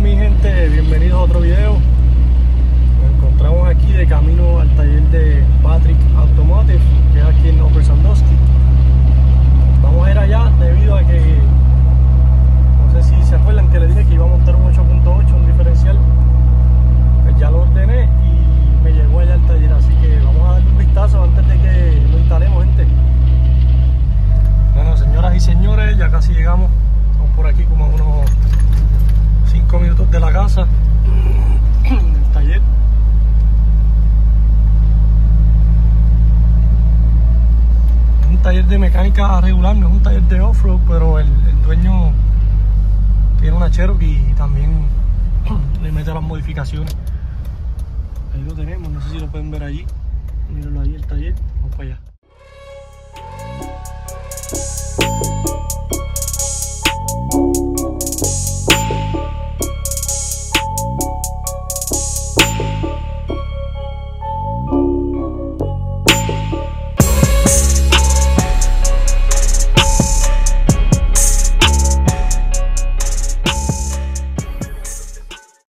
mi gente, bienvenidos a otro video. Nos encontramos aquí de camino al taller de Patrick Automotive, que es aquí en Upper Sandusky. Vamos a ir allá debido a que, no sé si se acuerdan que le dije que iba a montar un 8.8, un diferencial. Pues ya lo ordené y me llegó allá al taller, así que vamos a darle un vistazo antes de que lo instalemos, gente. Bueno, señoras y señores, ya casi llegamos. Estamos por aquí como a unos 5 minutos de la casa, el taller. Un taller de mecánica regular, no es un taller de off-road, pero el, el dueño tiene una Cherokee y también le mete las modificaciones. Ahí lo tenemos, no sé si lo pueden ver allí. Mírenlo ahí el taller, vamos para allá.